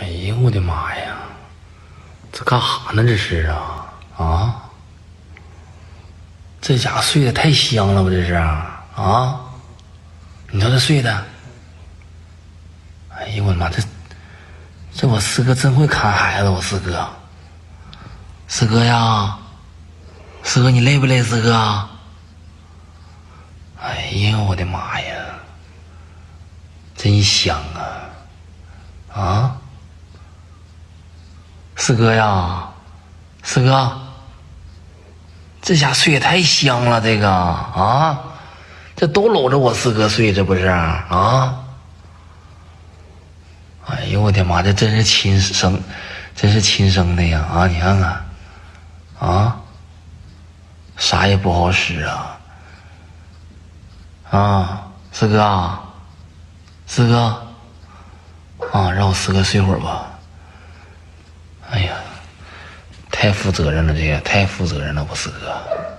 哎呀，我的妈呀！这干哈呢？这是啊啊！这家伙睡得太香了吧？这是啊！你说这睡的？哎呀，我的妈！这这我四哥真会看孩子，我四哥。四哥呀，四哥你累不累？四哥？哎呀，我的妈呀！真香啊！啊！四哥呀，四哥，这家睡也太香了，这个啊，这都搂着我四哥睡，这不是啊？哎呦我的妈，这真是亲生，真是亲生的呀！啊，你看看，啊，啥也不好使啊！啊，四哥，四哥，啊，让我四哥睡会儿吧。哎呀，太负责任了，这个太负责任了，我四哥。